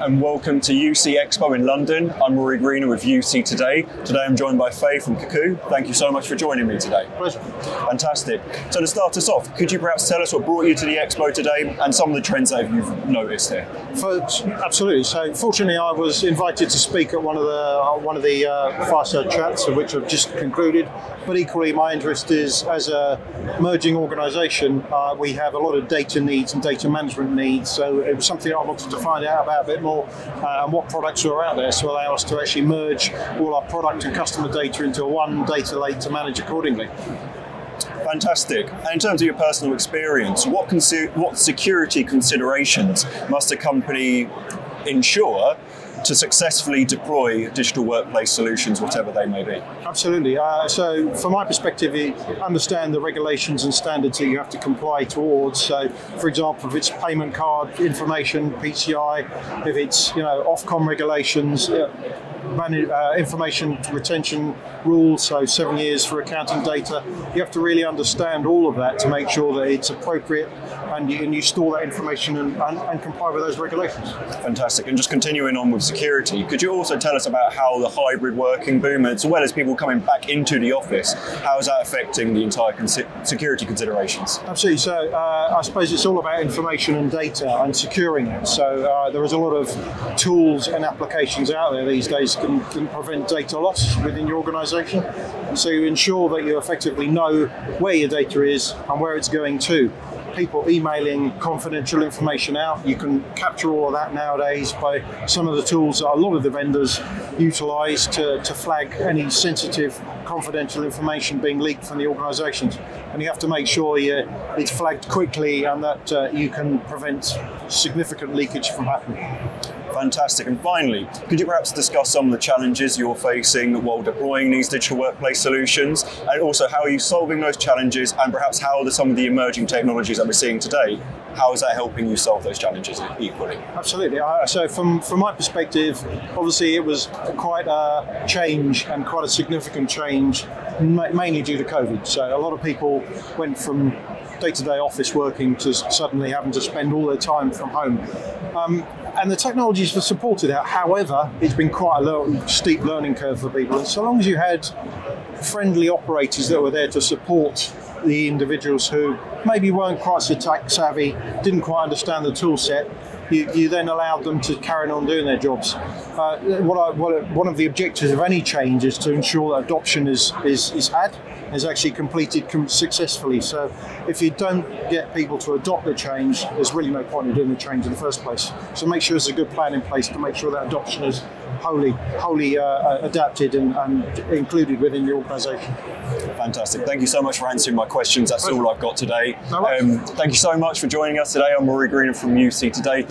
and welcome to UC Expo in London. I'm Rory Greener with UC Today. Today I'm joined by Phey from Cuckoo. Thank you so much for joining me today. Pleasure. Fantastic. So to start us off, could you perhaps tell us what brought you to the Expo today and some of the trends that you've noticed here? For, absolutely. So, fortunately, I was invited to speak at one of the one of the uh, fireside chats, of which I've just concluded. But equally, my interest is as a merging organisation, uh, we have a lot of data needs and data management needs. So it was something I wanted to find out about a bit more uh, and what products are out there to allow us to actually merge all our product and customer data into one data lake to manage accordingly. Fantastic. And in terms of your personal experience, what, what security considerations must a company ensure to successfully deploy digital workplace solutions, whatever they may be? Absolutely. Uh, so, from my perspective, you understand the regulations and standards that you have to comply towards. So, for example, if it's payment card information, PCI, if it's you know Ofcom regulations. Uh, uh, information retention rules, so seven years for accounting data. You have to really understand all of that to make sure that it's appropriate and you, and you store that information and, and, and, comply with those regulations. Fantastic. And just continuing on with security, could you also tell us about how the hybrid working boom, as well as people coming back into the office, how is that affecting the entire security considerations? Absolutely. So uh, I suppose it's all about information and data and securing it. So uh, there is a lot of tools and applications out there these days can, can prevent data loss within your organisation. So you ensure that you effectively know where your data is and where it's going to people emailing confidential information out. You can capture all of that nowadays by some of the tools that a lot of the vendors utilize to, to flag any sensitive confidential information being leaked from the organizations. And you have to make sure you, it's flagged quickly and that uh, you can prevent significant leakage from happening. Fantastic. And finally, could you perhaps discuss some of the challenges you're facing while deploying these digital workplace solutions, and also how are you solving those challenges, and perhaps how are some of the emerging technologies that we're seeing today, how is that helping you solve those challenges equally? Absolutely. So, from from my perspective, obviously it was quite a change and quite a significant change, mainly due to COVID. So, a lot of people went from day-to-day office working to suddenly having to spend all their time from home. Um, and the technologies have supported that. However, it's been quite a steep learning curve for people. And so long as you had friendly operators that were there to support the individuals who maybe weren't quite so tech savvy, didn't quite understand the tool set, you, you then allowed them to carry on doing their jobs. Uh, what I, what, one of the objectives of any change is to ensure that adoption is, is, is had, is actually completed successfully. So if you don't get people to adopt the change, there's really no point in doing the change in the first place. So make sure there's a good plan in place to make sure that adoption is wholly, wholly uh, uh adapted and, and, included within your organisation. Fantastic. Thank you so much for answering my questions. That's all I've got today. No um, thank you so much for joining us today. I'm Rory Greener from UC Today.